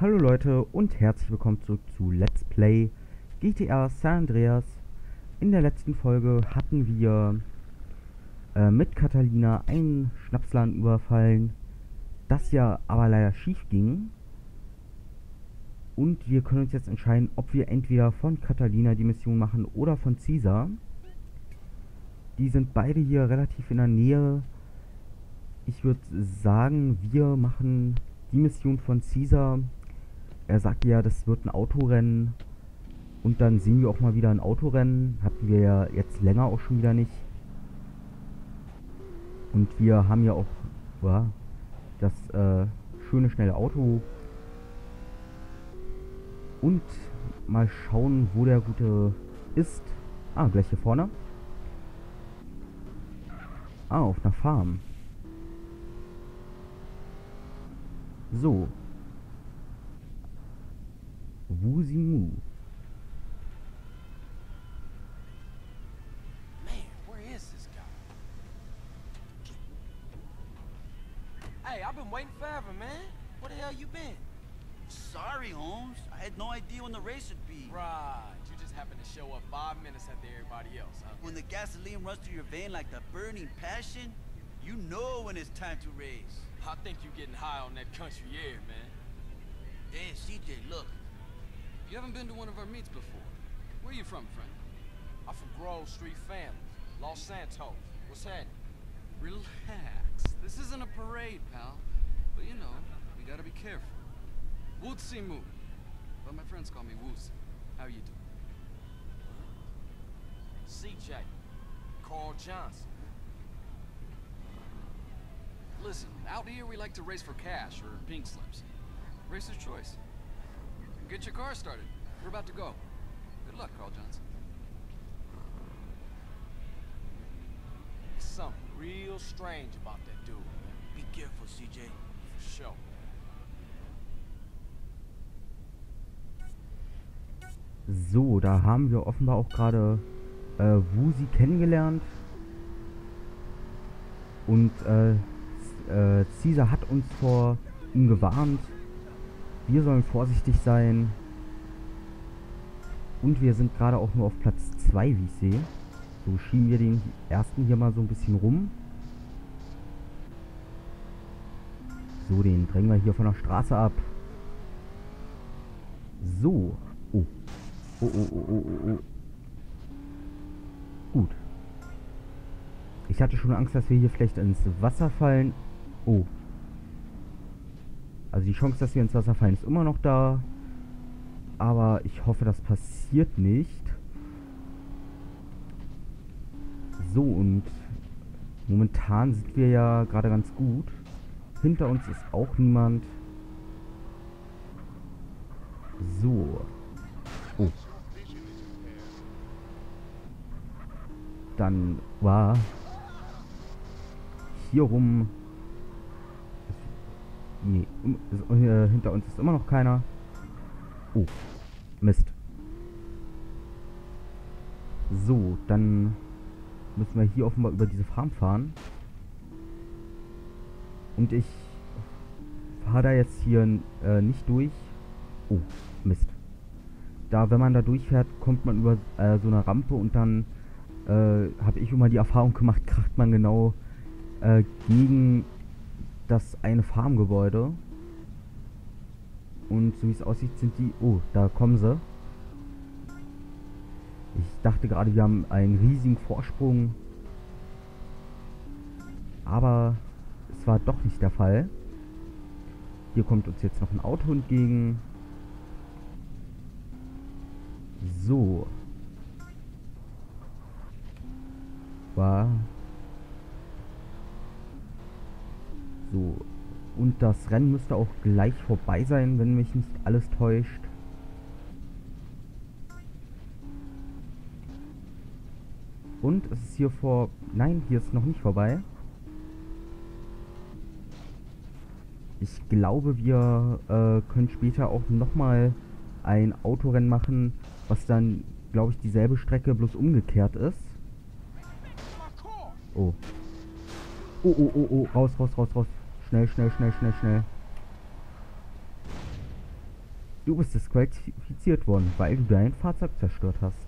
Hallo Leute und herzlich willkommen zurück zu Let's Play GTA San Andreas. In der letzten Folge hatten wir äh, mit Catalina einen Schnapsladen überfallen, das ja aber leider schief ging. Und wir können uns jetzt entscheiden, ob wir entweder von Catalina die Mission machen oder von Caesar. Die sind beide hier relativ in der Nähe. Ich würde sagen, wir machen die Mission von Caesar er sagte ja, das wird ein Autorennen. Und dann sehen wir auch mal wieder ein Autorennen. Hatten wir ja jetzt länger auch schon wieder nicht. Und wir haben ja auch ja, das äh, schöne, schnelle Auto. Und mal schauen, wo der Gute ist. Ah, gleich hier vorne. Ah, auf einer Farm. So, Woozy Moo. Man, where is this guy? Hey, I've been waiting forever, man. Where the hell you been? Sorry, Holmes. I had no idea when the race would be. Right, you just happened to show up five minutes after everybody else, huh? When the gasoline runs through your vein like the burning passion, you know when it's time to race. I think you're getting high on that country air, man. Hey, CJ, look. You haven't been to one of our meets before. Where are you from, friend? I'm from Grove Street Family, Los Santos. What's happening? Relax. This isn't a parade, pal. But you know, we gotta be careful. Woodsy Moo. But my friends call me Woozy. How you doing? CJ. Carl Johnson. Listen, out here we like to race for cash or pink slips. Racer's choice. Get your car started. We're about to go. Good luck, Carl Johnson. There's something real strange about that dude. Be careful, CJ. For sure. So, da haben wir offenbar auch gerade äh, Woozy kennengelernt. Und äh, äh, Caesar hat uns vor ihm gewarnt. Wir sollen vorsichtig sein. Und wir sind gerade auch nur auf Platz 2, wie ich sehe. So schieben wir den ersten hier mal so ein bisschen rum. So, den drängen wir hier von der Straße ab. So. Oh. Oh, oh, oh, oh, oh, oh. Gut. Ich hatte schon Angst, dass wir hier vielleicht ins Wasser fallen. Oh. Also die Chance, dass wir ins Wasser fallen, ist immer noch da. Aber ich hoffe, das passiert nicht. So, und momentan sind wir ja gerade ganz gut. Hinter uns ist auch niemand. So. Oh. Dann war hier rum Nee, äh, hinter uns ist immer noch keiner. Oh, Mist. So, dann müssen wir hier offenbar über diese Farm fahren. Und ich fahre da jetzt hier äh, nicht durch. Oh, Mist. Da, wenn man da durchfährt, kommt man über äh, so eine Rampe und dann äh, habe ich immer die Erfahrung gemacht, kracht man genau äh, gegen das eine Farmgebäude. Und so wie es aussieht, sind die... Oh, da kommen sie. Ich dachte gerade, wir haben einen riesigen Vorsprung. Aber es war doch nicht der Fall. Hier kommt uns jetzt noch ein Auto entgegen. So. War So. Und das Rennen müsste auch gleich vorbei sein, wenn mich nicht alles täuscht. Und es ist hier vor... Nein, hier ist noch nicht vorbei. Ich glaube, wir äh, können später auch nochmal ein Autorennen machen, was dann, glaube ich, dieselbe Strecke bloß umgekehrt ist. Oh. Oh, oh, oh, oh, raus, raus, raus, raus. Schnell, schnell, schnell, schnell, schnell. Du bist disqualifiziert worden, weil du dein Fahrzeug zerstört hast.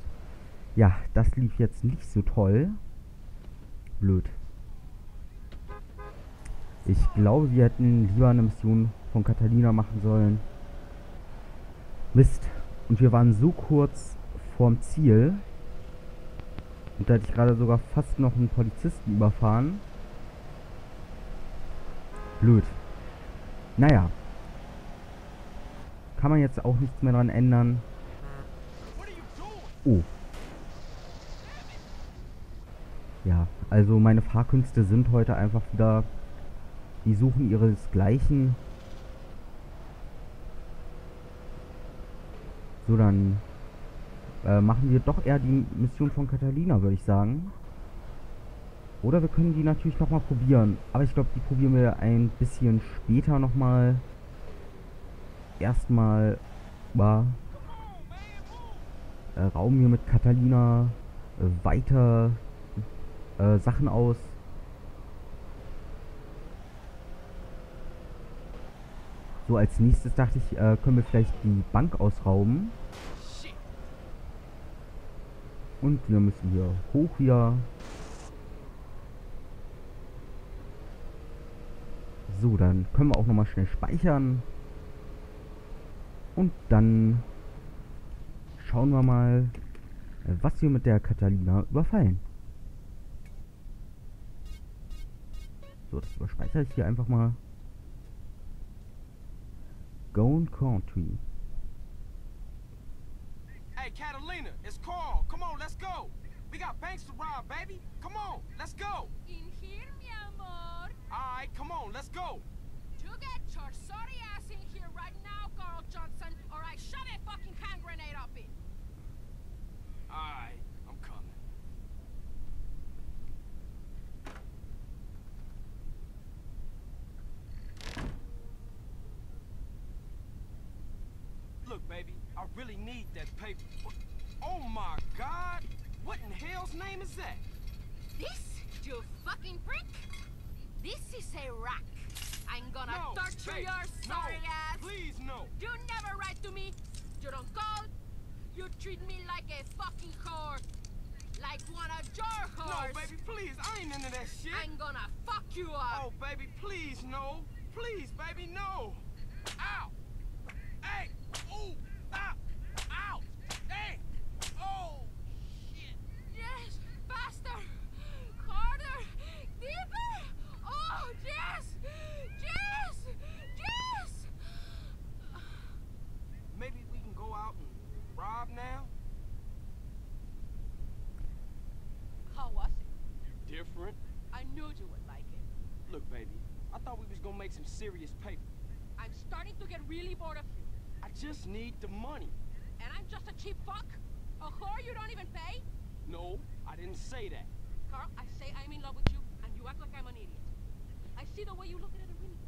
Ja, das lief jetzt nicht so toll. Blöd. Ich glaube, wir hätten lieber eine Mission von Catalina machen sollen. Mist. Und wir waren so kurz vorm Ziel. Und da hätte ich gerade sogar fast noch einen Polizisten überfahren. Blöd. Naja. Kann man jetzt auch nichts mehr dran ändern. Oh. Ja, also meine Fahrkünste sind heute einfach wieder... Die suchen ihresgleichen. So, dann äh, machen wir doch eher die Mission von Catalina, würde ich sagen. Oder wir können die natürlich nochmal probieren. Aber ich glaube, die probieren wir ein bisschen später nochmal. Erstmal war äh, rauben wir mit Catalina äh, weiter äh, Sachen aus. So, als nächstes dachte ich, äh, können wir vielleicht die Bank ausrauben. Und wir müssen hier hoch wieder. So, dann können wir auch nochmal schnell speichern. Und dann schauen wir mal, was wir mit der Catalina überfallen. So, das überspeichere ich hier einfach mal. Gone Country. Hey, Catalina, it's Carl. Come on, let's go. We got banks to rob, baby. Come on, let's go. In here, mi amor. All right, come on, let's go. You get your sorry ass in here right now, Carl Johnson, or I shove a fucking hand grenade up it. All right, I'm coming. Look, baby, I really need that paper. Oh my God! What in hell's name is that? This, you fucking prick? This is a rack. I'm gonna no, torture babe, your no, sorry ass. Please, no. You never write to me. You don't call. You treat me like a fucking whore. Like one of your No, whores. baby, please. I ain't into that shit. I'm gonna fuck you up. Oh, baby, please, no. Please, baby, no. Ow! Hey! Ooh! Ah! Ow! Hey! Oh! Shit! Yes, faster, harder, deeper. Oh, yes, yes, yes. Maybe we can go out and rob now? How was it? Different. I knew you would like it. Look, baby, I thought we was gonna make some serious paper. I'm starting to get really bored of you. I just need the money. And I'm just a cheap fuck? A whore you don't even pay? No, I didn't say that. Carl, I say I'm in love with you, and you act like I'm an idiot. I see the way you look at other women.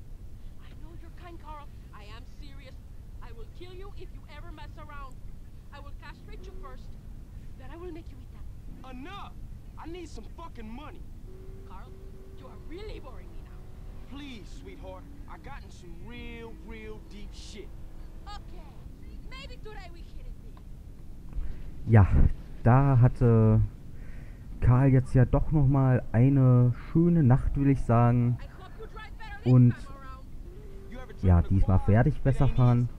I know you're kind, Carl. I am serious. I will kill you if you ever mess around. I will castrate you first, then I will make you eat that. Enough! I need some fucking money. Carl, you are really boring. Please, sweetheart. I got in some real, real deep shit. Okay, maybe today we hit it big. Ja, da hatte Karl jetzt ja doch nochmal eine schöne Nacht, will ich sagen. Und ja, diesmal werde ich besser fahren.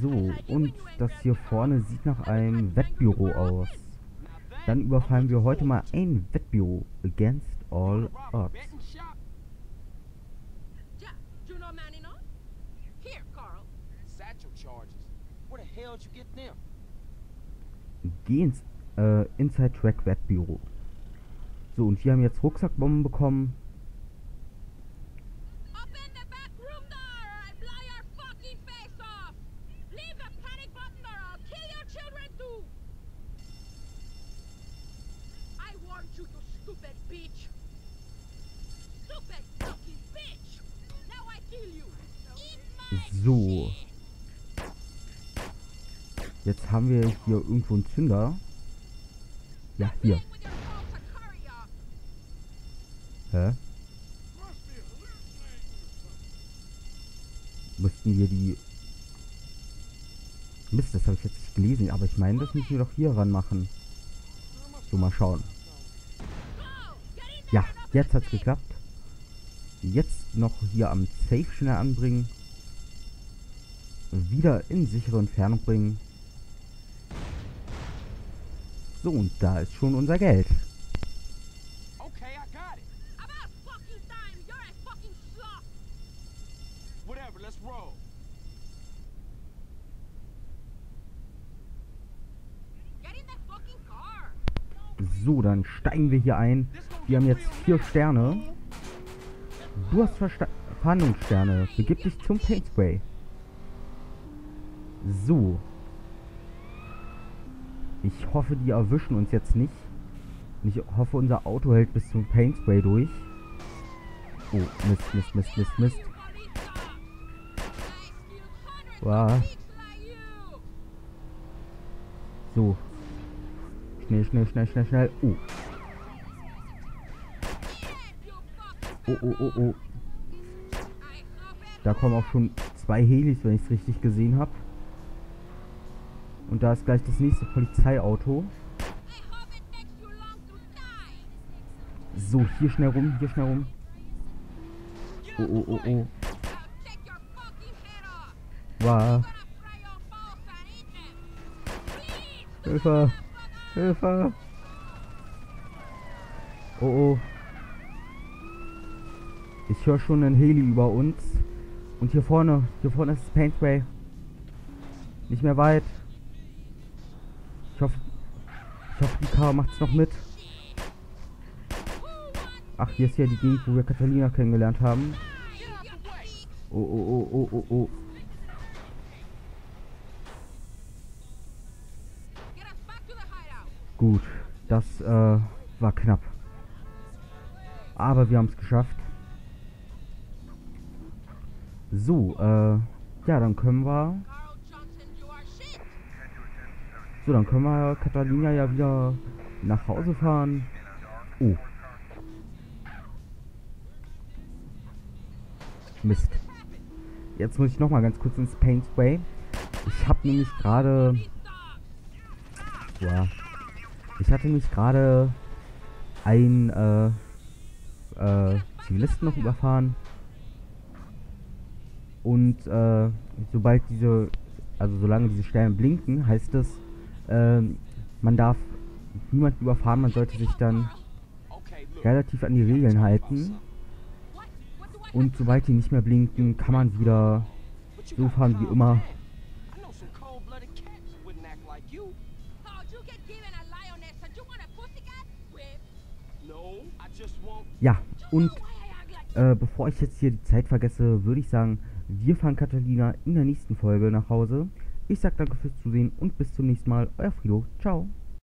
So, und das hier vorne sieht nach einem Wettbüro aus. Dann überfallen wir heute mal ein Wettbüro. Against all odds. Geh ins äh, Inside Track Wettbüro. So, und wir haben jetzt Rucksackbomben bekommen. You, you stupid bitch! Stupid fucking bitch! Now I kill you! So. Jetzt haben wir hier irgendwo einen Zünder. Ja, hier. Hä? müssten wir die... Mist, das habe ich jetzt nicht gelesen, aber ich meine, das müssen wir doch hier ran machen. So, mal schauen. Ja, jetzt hat's geklappt. Jetzt noch hier am Safe schnell anbringen. Wieder in sichere Entfernung bringen. So, und da ist schon unser Geld. So, dann steigen wir hier ein. Wir haben jetzt vier Sterne. Du hast Versta Verhandlungssterne. Begib dich zum Paint Spray. So. Ich hoffe, die erwischen uns jetzt nicht. Ich hoffe, unser Auto hält bis zum Paint Spray durch. Oh, Mist, Mist, Mist, Mist, Mist. Wow. So. Schnell, schnell, schnell, schnell, schnell. Oh. Oh, oh, oh, oh. Da kommen auch schon zwei Helis, wenn ich es richtig gesehen habe. Und da ist gleich das nächste Polizeiauto. So, hier schnell rum, hier schnell rum. Oh, oh, oh, oh. Wow. Hilfe! Hilfe! Oh, oh. Ich höre schon einen Heli über uns. Und hier vorne, hier vorne ist das Paint Spray. Nicht mehr weit. Ich hoffe, ich hoffe, die Car macht's noch mit. Ach, hier ist ja die Gegend, wo wir Catalina kennengelernt haben. Oh, oh, oh, oh, oh, oh. Gut, das äh, war knapp. Aber wir haben es geschafft. So, äh, ja, dann können wir... So, dann können wir Catalina ja wieder nach Hause fahren. Oh. Mist. Jetzt muss ich noch mal ganz kurz ins Paint Spray. Ich habe nämlich gerade... Ja. Ich hatte mich gerade ein äh, äh, Zivilisten noch überfahren. Und äh, sobald diese, also solange diese Sterne blinken, heißt es, äh, man darf niemanden überfahren, man sollte sich dann relativ an die Regeln halten. Und sobald die nicht mehr blinken, kann man wieder so fahren wie immer. Ja, und äh, bevor ich jetzt hier die Zeit vergesse, würde ich sagen, wir fahren Catalina in der nächsten Folge nach Hause. Ich sag danke fürs Zusehen und bis zum nächsten Mal. Euer Frido. Ciao.